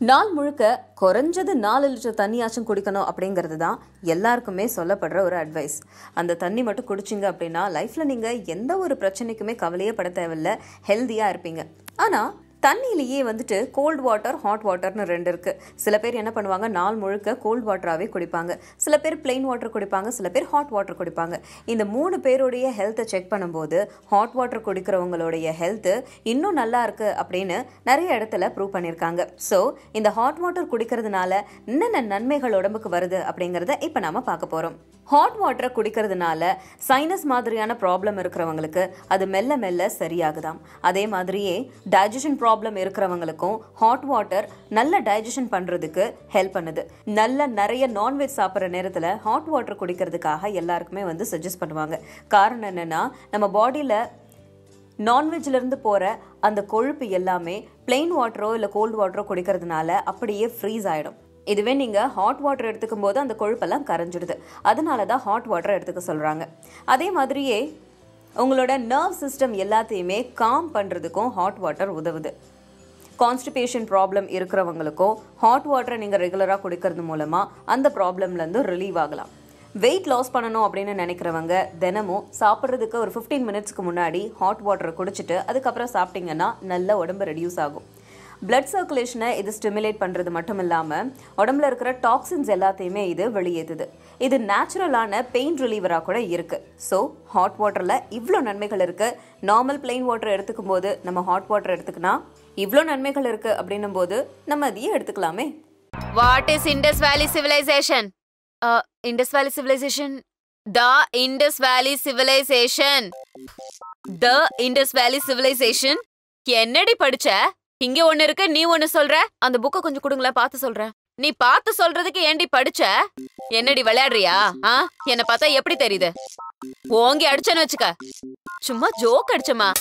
நாள் முழுக்க குறைஞ்சது நாலு லிட்டர் தண்ணியாச்சும் குடிக்கணும் அப்படிங்கிறது தான் எல்லாருக்குமே சொல்லப்படுற ஒரு அட்வைஸ் அந்த தண்ணி மட்டும் குடிச்சிங்க அப்படின்னா லைஃப்பில் நீங்கள் எந்த ஒரு பிரச்சனைக்குமே கவலையே பட தேவையில்ல. ஹெல்த்தியாக இருப்பீங்க. ஆனால் தண்ணியிலேயே வந்துட்டு கோல்டு வாட்டர் ஹாட் வாட்டர்னு ரெண்டு இருக்கு. சில பேர் என்ன பண்ணுவாங்க? நாள் முழுக்க கோல்டு வாட்டராகவே குடிப்பாங்க. சில பேர் பிளெயின் வாட்டர் குடிப்பாங்க. சில பேர் ஹாட் வாட்டர் குடிப்பாங்க. இந்த மூணு பேருடைய ஹெல்த்தை செக் பண்ணும்போது ஹாட் வாட்டர் குடிக்கிறவங்களுடைய ஹெல்த்து இன்னும் நல்லா இருக்குது அப்படின்னு நிறைய இடத்துல ப்ரூவ் பண்ணியிருக்காங்க. ஸோ இந்த ஹாட் வாட்டர் குடிக்கிறதுனால என்னென்ன நன்மைகள் உடம்புக்கு வருது அப்படிங்கிறத இப்போ நாம பார்க்க போகிறோம் ஹாட் வாட்டரை குடிக்கிறதுனால சைனஸ் மாதிரியான ப்ராப்ளம் இருக்கிறவங்களுக்கு அது மெல்ல மெல்ல சரியாகுதாம். அதே மாதிரியே டைஜஷன் ப்ராப்ளம் ப்ராப்ளம் இருக்கிறவங்களுக்கும் ஹாட் வாட்டர் நல்ல டைஜஷன் பண்ணுறதுக்கு ஹெல்ப் பண்ணுது. நல்ல நிறைய நான்வெஜ் சாப்பிட்ற நேரத்தில் ஹாட் வாட்டர் குடிக்கிறதுக்காக எல்லாருக்குமே வந்து சஜஸ்ட் பண்ணுவாங்க. காரணம் என்னென்னா நம்ம பாடியில் நான்வெஜ்லேருந்து போகிற அந்த கொழுப்பு எல்லாமே பிளெயின் வாட்டரோ இல்லை கோல்டு வாட்டரோ குடிக்கிறதுனால அப்படியே ஃப்ரீஸ் ஆகிடும் இதுவே நீங்கள் ஹாட் வாட்டர் எடுத்துக்கும் போது அந்த கொழுப்பெல்லாம் கரைஞ்சிடுது. அதனால தான் ஹாட் வாட்டர் எடுத்துக்க சொல்கிறாங்க அதே மாதிரியே உங்களோட நர்வ் சிஸ்டம் எல்லாத்தையுமே காம் பண்ணுறதுக்கும் ஹாட் வாட்டர் உதவுது. கான்ஸ்டிபேஷன் ப்ராப்ளம் இருக்கிறவங்களுக்கும் ஹாட் வாட்டரை நீங்கள் ரெகுலராக குடிக்கிறது மூலமாக அந்த ப்ராப்ளம்லேருந்து ரிலீவ் ஆகலாம். வெயிட் லாஸ் பண்ணணும் அப்படின்னு நினைக்கிறவங்க தினமும் சாப்பிட்றதுக்கு ஒரு ஃபிஃப்டீன் மினிட்ஸ்க்கு முன்னாடி ஹாட் வாட்டரை குடிச்சிட்டு அதுக்கப்புறம் சாப்பிட்டிங்கன்னா நல்ல உடம்பு ரெடியூஸ் ஆகும். பிளட் சர்க்குலேஷனை இது ஸ்டிமுலேட் பண்ணுறது மட்டும் இல்லாமல் உடம்புல இருக்கிற டாக்ஸின்ஸ் எல்லாத்தையுமே இது வெளியேற்றுது இது நேச்சுரலான பெயின் ரிலீவராக கூட இருக்குது ஸோ ஹாட் வாட்டரில் இவ்வளோ நன்மைகள் இருக்குது நார்மல் பிளெயின் வாட்டர் எடுத்துக்கும் போது நம்ம ஹாட் வாட்டர் எடுத்துக்கினா இவ்வளோ நன்மைகள் இருக்குது அப்படின்னும் போது நம்ம அதையே எடுத்துக்கலாமே. What is Indus valley civilisation Indus valley civilisation the Indus valley civilisation the Indus valley civilisation என்னடி படிச்ச? இங்க ஒண்ணு இருக்கு நீ ஒண்ணு சொல்ற? அந்த புக்க கொஞ்சம் கொடுங்களேன் பார்த்து சொல்றேன். நீ பார்த்து சொல்றதுக்கு ஏண்டி படிச்ச? என்னடி விளையாடுறியா? ஆ? என்ன பார்த்தா எப்படி தெரியுது? ஓங்கி அடிச்சேன்னு வச்சுக்க. சும்மா ஜோக் அடிச்சமா